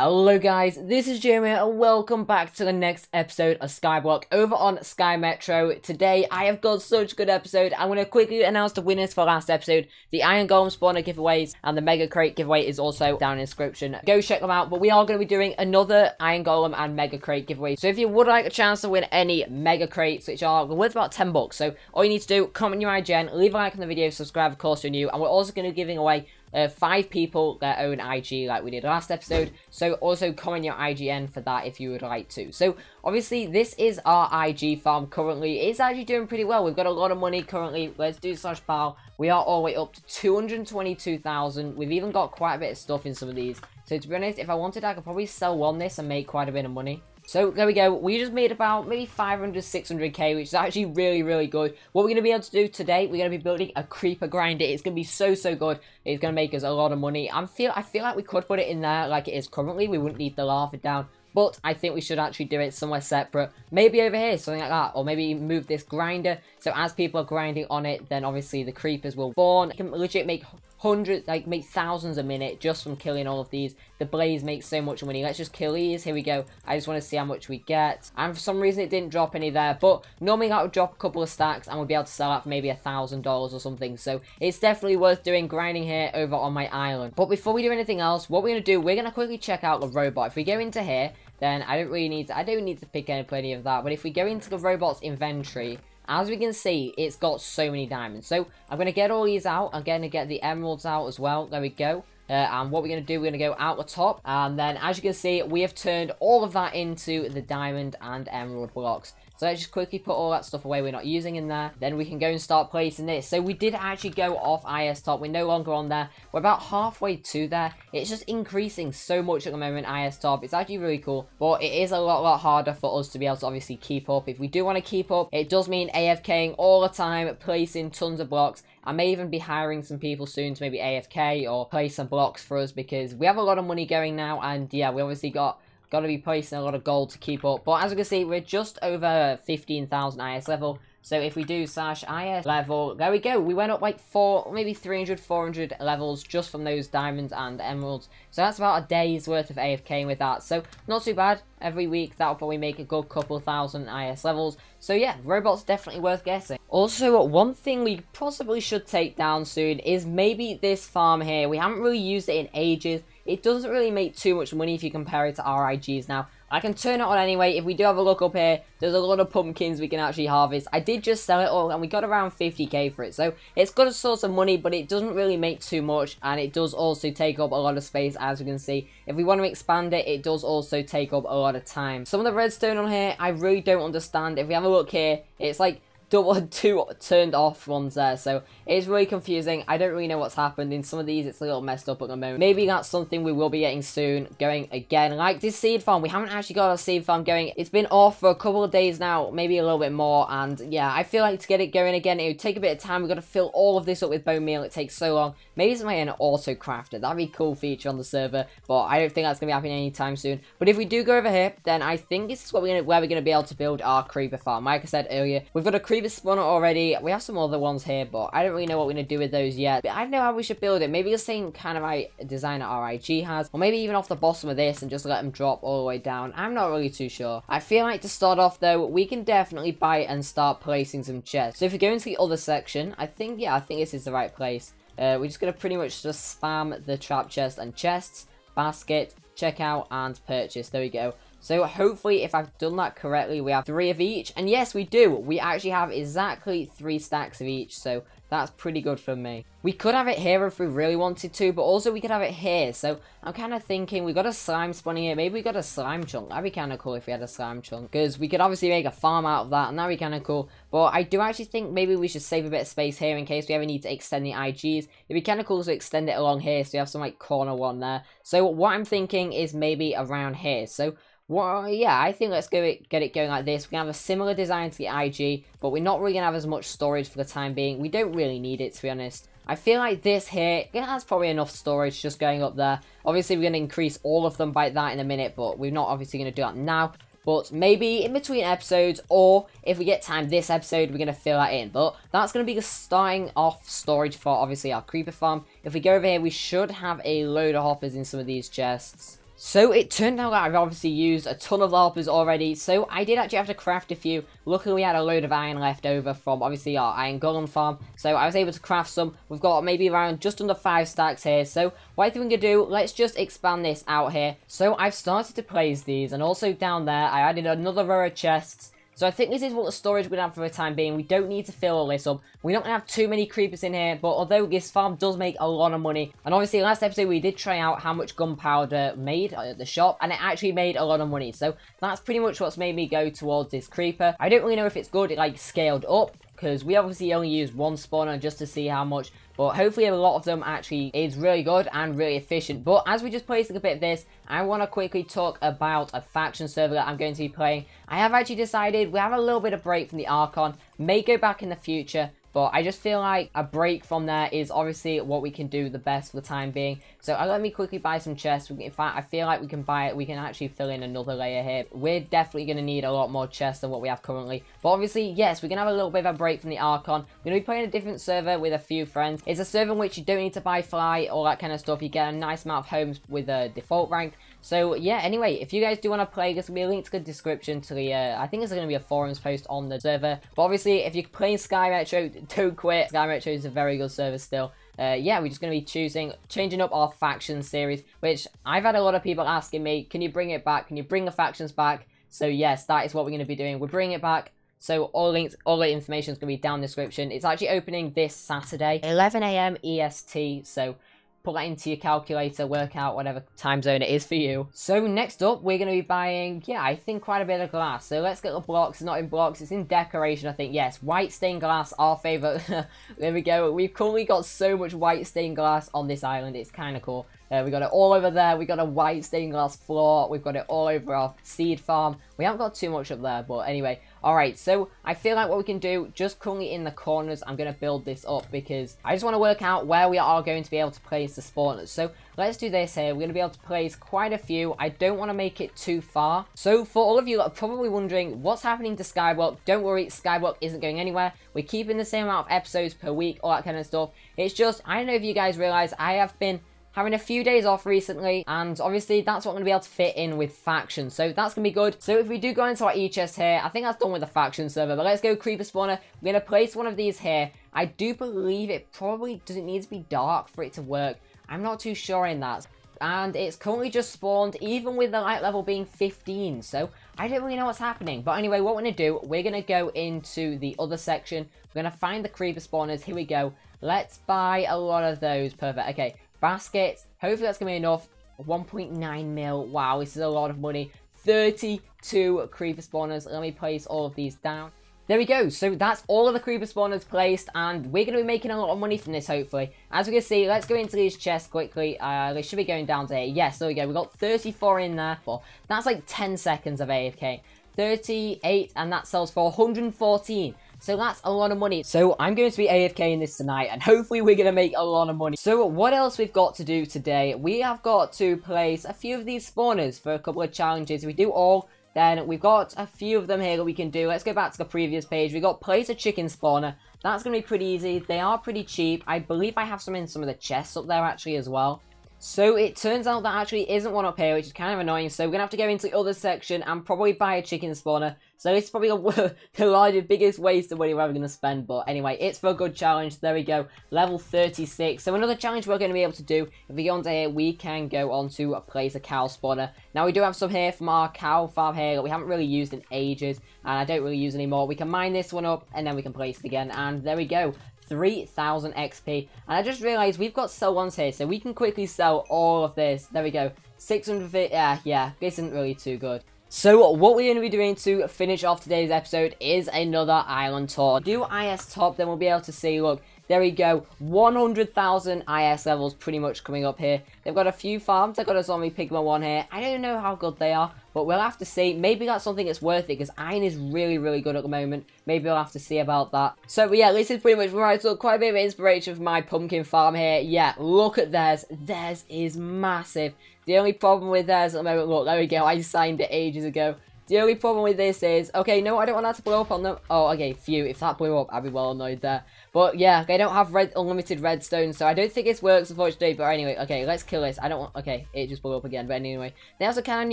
Hello guys, this is Jamie and welcome back to the next episode of Skyblock over on Sky Metro. Today I have got such a good episode. I'm going to quickly announce the winners for last episode. The Iron Golem spawner giveaways and the Mega Crate giveaway is also down in the description. Go check them out, but we are going to be doing another Iron Golem and Mega Crate giveaway. So if you would like a chance to win any Mega Crates, which are worth about 10 bucks, so all you need to do, comment your IGN, leave a like on the video, subscribe of course you're new, and we're also going to be giving away uh, five people their own IG like we did last episode. So also comment your IGN for that if you would like to. So obviously this is our IG farm currently. It's actually doing pretty well. We've got a lot of money currently. Let's do slash pal. We are all the way up to 222,000. We've even got quite a bit of stuff in some of these. So to be honest, if I wanted, I could probably sell one this and make quite a bit of money. So there we go. We just made about maybe 500, 600k, which is actually really, really good. What we're going to be able to do today, we're going to be building a creeper grinder. It's going to be so, so good. It's going to make us a lot of money. I feel, I feel like we could put it in there like it is currently. We wouldn't need the lava down. But I think we should actually do it somewhere separate. Maybe over here, something like that. Or maybe move this grinder. So as people are grinding on it, then obviously the creepers will spawn. You can legit make hundreds, like make thousands a minute just from killing all of these. The blaze makes so much money. Let's just kill these. Here we go. I just want to see how much we get. And for some reason it didn't drop any there. But normally that would drop a couple of stacks and we'll be able to sell that for maybe a thousand dollars or something. So it's definitely worth doing grinding here over on my island. But before we do anything else, what we're going to do, we're going to quickly check out the robot. If we go into here, then I don't really need to, I don't need to pick any plenty of that. But if we go into the robot's inventory, as we can see, it's got so many diamonds. So I'm going to get all these out. I'm going to get the emeralds out as well. There we go. Uh, and what we're going to do, we're going to go out the top. And then, as you can see, we have turned all of that into the diamond and emerald blocks. So let's just quickly put all that stuff away we're not using in there. Then we can go and start placing this. So we did actually go off IS top. We're no longer on there. We're about halfway to there. It's just increasing so much at the moment, IS top. It's actually really cool. But it is a lot, lot harder for us to be able to obviously keep up. If we do want to keep up, it does mean AFKing all the time, placing tons of blocks. I may even be hiring some people soon to maybe AFK or place some blocks for us because we have a lot of money going now. And yeah, we obviously got Got to be placing a lot of gold to keep up. But as you can see, we're just over 15,000 IS level. So if we do slash IS level, there we go. We went up like four, maybe 300, 400 levels just from those diamonds and emeralds. So that's about a day's worth of AFK with that. So not too bad. Every week that'll probably make a good couple thousand IS levels. So yeah, robot's definitely worth getting. Also, one thing we possibly should take down soon is maybe this farm here. We haven't really used it in ages. It doesn't really make too much money if you compare it to RIGs now. I can turn it on anyway. If we do have a look up here, there's a lot of pumpkins we can actually harvest. I did just sell it all, and we got around 50k for it. So, it's got a source of money, but it doesn't really make too much. And it does also take up a lot of space, as you can see. If we want to expand it, it does also take up a lot of time. Some of the redstone on here, I really don't understand. If we have a look here, it's like double two turned off ones there so it's really confusing. I don't really know what's happened. In some of these it's a little messed up at the moment. Maybe that's something we will be getting soon going again. Like this seed farm we haven't actually got a seed farm going. It's been off for a couple of days now maybe a little bit more and yeah i feel like to get it going again it would take a bit of time. We've got to fill all of this up with bone meal. It takes so long. Maybe it's an auto crafter that'd be a cool feature on the server but i don't think that's gonna be happening anytime soon. But if we do go over here then i think this is what we're gonna where we're gonna be able to build our creeper farm. Like i said earlier we've got a creeper creeper spawner already. We have some other ones here, but I don't really know what we're going to do with those yet. But I don't know how we should build it. Maybe the same kind of like design that RIG has. Or maybe even off the bottom of this and just let them drop all the way down. I'm not really too sure. I feel like to start off though, we can definitely buy and start placing some chests. So if we go into the other section, I think, yeah, I think this is the right place. Uh, we're just going to pretty much just spam the trap chest and chests, basket, checkout, and purchase. There we go. So hopefully if I've done that correctly, we have three of each. And yes, we do. We actually have exactly three stacks of each. So that's pretty good for me. We could have it here if we really wanted to, but also we could have it here. So I'm kind of thinking we got a slime spawning here. Maybe we got a slime chunk. That'd be kind of cool if we had a slime chunk. Because we could obviously make a farm out of that, and that'd be kind of cool. But I do actually think maybe we should save a bit of space here in case we ever need to extend the IGs. It'd be kind of cool to extend it along here so we have some like corner one there. So what I'm thinking is maybe around here. So well, yeah, I think let's go get it going like this. We can have a similar design to the IG, but we're not really going to have as much storage for the time being. We don't really need it, to be honest. I feel like this here, it has probably enough storage just going up there. Obviously, we're going to increase all of them by that in a minute, but we're not obviously going to do that now. But maybe in between episodes, or if we get time this episode, we're going to fill that in. But that's going to be the starting off storage for, obviously, our creeper farm. If we go over here, we should have a load of hoppers in some of these chests. So it turned out that I've obviously used a ton of hoppers already, so I did actually have to craft a few. Luckily we had a load of iron left over from obviously our iron golem farm, so I was able to craft some. We've got maybe around just under 5 stacks here, so what I think we can do, let's just expand this out here. So I've started to place these, and also down there I added another row of chests, so I think this is what the storage to have for the time being. We don't need to fill all this up. We're not going to have too many creepers in here, but although this farm does make a lot of money, and obviously last episode we did try out how much gunpowder made at the shop, and it actually made a lot of money. So that's pretty much what's made me go towards this creeper. I don't really know if it's good, it like scaled up, because we obviously only used one spawner just to see how much but hopefully a lot of them actually is really good and really efficient. But as we just placed a bit of this, I want to quickly talk about a faction server that I'm going to be playing. I have actually decided we have a little bit of break from the Archon, may go back in the future, but I just feel like a break from there is obviously what we can do the best for the time being. So uh, let me quickly buy some chests. In fact, I feel like we can buy it. We can actually fill in another layer here. We're definitely going to need a lot more chests than what we have currently. But obviously, yes, we're going to have a little bit of a break from the Archon. We're going to be playing a different server with a few friends. It's a server in which you don't need to buy fly, all that kind of stuff. You get a nice amount of homes with a default rank. So yeah, anyway, if you guys do want to play, there's going to be a link to the description to the, uh, I think it's going to be a forums post on the server. But obviously, if you're playing Sky Metro, don't quit. Sky Metro is a very good server still. Uh, yeah, we're just going to be choosing, changing up our faction series, which I've had a lot of people asking me, can you bring it back? Can you bring the factions back? So yes, that is what we're going to be doing. We're bringing it back. So all links, all the information is going to be down in the description. It's actually opening this Saturday, 11 a.m. EST. So put that into your calculator, work out whatever time zone it is for you. So next up, we're going to be buying, yeah, I think quite a bit of glass. So let's get the blocks. It's not in blocks, it's in decoration, I think. Yes, white stained glass, our favourite. there we go. We've currently got so much white stained glass on this island. It's kind of cool. Uh, we got it all over there. We got a white stained glass floor. We've got it all over our seed farm. We haven't got too much up there, but anyway. Alright, so I feel like what we can do, just currently in the corners, I'm going to build this up because I just want to work out where we are going to be able to place the spawners. So let's do this here. We're going to be able to place quite a few. I don't want to make it too far. So for all of you that are probably wondering what's happening to Skyblock, don't worry, Skyblock isn't going anywhere. We're keeping the same amount of episodes per week, all that kind of stuff. It's just, I don't know if you guys realize, I have been having a few days off recently, and obviously that's what I'm going to be able to fit in with factions, so that's going to be good. So if we do go into our e-chest here, I think that's done with the faction server, but let's go creeper spawner. We're going to place one of these here. I do believe it probably doesn't need to be dark for it to work. I'm not too sure in that. And it's currently just spawned, even with the light level being 15, so I don't really know what's happening. But anyway, what we're going to do, we're going to go into the other section. We're going to find the creeper spawners. Here we go. Let's buy a lot of those. Perfect. Okay, Baskets. Hopefully that's going to be enough. 1.9 mil. Wow, this is a lot of money. 32 creeper spawners. Let me place all of these down. There we go. So that's all of the creeper spawners placed, and we're going to be making a lot of money from this, hopefully. As we can see, let's go into these chests quickly. Uh, they should be going down to here. Yes, there we go. we got 34 in there. For, that's like 10 seconds of AFK. 38, and that sells for 114. So that's a lot of money. So I'm going to be AFK in this tonight and hopefully we're going to make a lot of money. So what else we've got to do today? We have got to place a few of these spawners for a couple of challenges. we do all, then we've got a few of them here that we can do. Let's go back to the previous page. We've got place a chicken spawner. That's going to be pretty easy. They are pretty cheap. I believe I have some in some of the chests up there actually as well. So it turns out that actually isn't one up here, which is kind of annoying. So we're going to have to go into the other section and probably buy a chicken spawner. So it's probably a, the largest, biggest waste of money we're ever going to spend. But anyway, it's for a good challenge. There we go. Level 36. So another challenge we're going to be able to do. If we go onto here, we can go on to place a cow spawner. Now we do have some here from our cow farm here that we haven't really used in ages. And I don't really use anymore. We can mine this one up and then we can place it again. And there we go. 3,000 XP. And I just realized we've got sell ones here, so we can quickly sell all of this. There we go. 650, yeah, yeah, this isn't really too good. So what we're going to be doing to finish off today's episode is another island tour. Do IS top, then we'll be able to see, look, there we go. 100,000 IS levels pretty much coming up here. They've got a few farms. They've got a zombie pigman one here. I don't know how good they are, but we'll have to see. Maybe that's something that's worth it because iron is really, really good at the moment. Maybe we'll have to see about that. So, yeah, this is pretty much where I So, quite a bit of inspiration for my pumpkin farm here. Yeah, look at theirs. Theirs is massive. The only problem with theirs at the moment, look, there we go. I signed it ages ago. The only problem with this is, okay, no, I don't want that to blow up on them. Oh, okay, phew, if that blew up, I'd be well annoyed there. But yeah, they don't have red unlimited redstone, so I don't think this works unfortunately. But anyway, okay, let's kill this. I don't want. Okay, it just blew up again. But anyway, they have a kind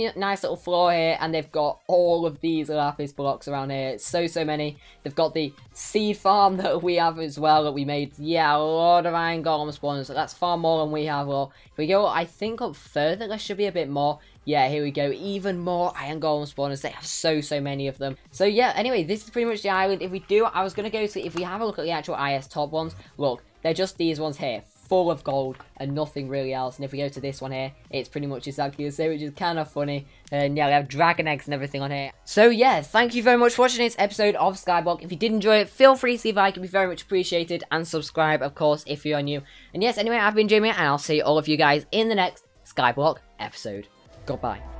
of nice little floor here, and they've got all of these lapis blocks around here. It's so so many. They've got the seed farm that we have as well that we made. Yeah, a lot of iron golem spawners. That's far more than we have. Well, if we go, I think up further, there should be a bit more. Yeah, here we go. Even more iron golem spawners. They have so, so many of them. So yeah, anyway, this is pretty much the island. If we do, I was going to go to, if we have a look at the actual IS top ones, look, they're just these ones here full of gold and nothing really else. And if we go to this one here, it's pretty much exactly the same, which is kind of funny. And yeah, we have dragon eggs and everything on here. So yeah, thank you very much for watching this episode of Skyblock. If you did enjoy it, feel free to leave a like, it'd be very much appreciated. And subscribe, of course, if you are new. And yes, anyway, I've been Jamie, and I'll see all of you guys in the next Skyblock episode. Goodbye.